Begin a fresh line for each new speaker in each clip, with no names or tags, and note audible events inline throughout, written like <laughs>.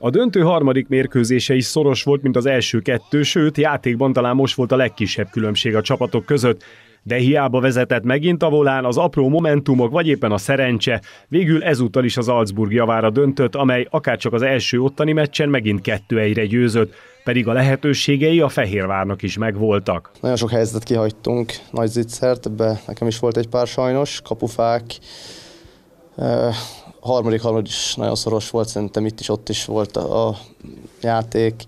A döntő harmadik mérkőzése is szoros volt, mint az első kettő, sőt, játékban talán most volt a legkisebb különbség a csapatok között. De hiába vezetett megint a volán, az apró momentumok, vagy éppen a szerencse, végül ezúttal is az Salzburg javára döntött, amely akárcsak az első ottani meccsen megint kettő egyre győzött, pedig a lehetőségei a Fehérvárnak is megvoltak.
Nagyon sok helyzetet kihagytunk, nagy zicsert, ebbe nekem is volt egy pár sajnos, kapufák, a harmadik harmad is nagyon szoros volt, szerintem itt is, ott is volt a, a játék.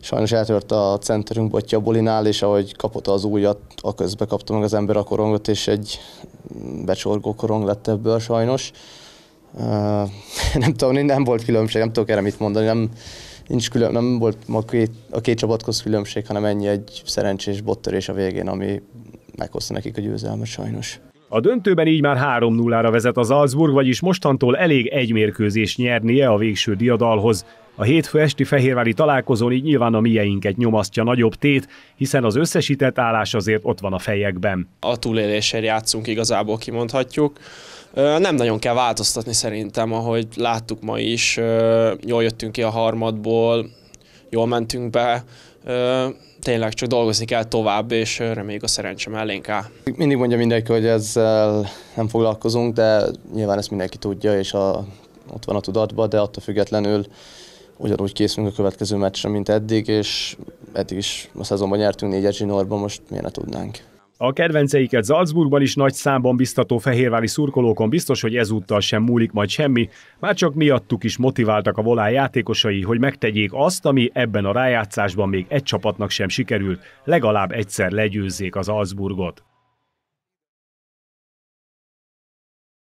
Sajnos eltört a centerünk Botya Bolinál, és ahogy kapott az újat, a közbe kapta meg az ember a korongot, és egy becsorgó korong lett ebből sajnos. Uh, <laughs> nem tudom, nem volt különbség, nem tudok erre mit mondani, nem, nincs külön, nem volt a két, a két csapat különbség, hanem ennyi egy szerencsés bottörés a végén, ami meghozta nekik a győzelmet sajnos.
A döntőben így már 3-0-ra vezet az Salzburg, vagyis mostantól elég egy mérkőzés nyernie a végső diadalhoz. A hétfő esti fehérvári találkozón így nyilván a mieinket nyomasztja nagyobb tét, hiszen az összesített állás azért ott van a fejekben.
A túléléssel játszunk igazából, kimondhatjuk. Nem nagyon kell változtatni szerintem, ahogy láttuk ma is. Jól jöttünk ki a harmadból, jól mentünk be tényleg csak dolgozni kell tovább, és reméljük a szerencse mellénk áll.
Mindig mondja mindenki, hogy ezzel nem foglalkozunk, de nyilván ezt mindenki tudja, és a, ott van a tudatban, de attól függetlenül ugyanúgy készülünk a következő meccsre, mint eddig, és eddig is a szezonban nyertünk négyet zsinórban, most miért ne tudnánk.
A kedvenceiket Salzburgban is nagy számban biztató fehérvári szurkolókon biztos, hogy ezúttal sem múlik majd semmi, már csak miattuk is motiváltak a volán játékosai, hogy megtegyék azt, ami ebben a rájátszásban még egy csapatnak sem sikerült, legalább egyszer legyőzzék az Salzburgot.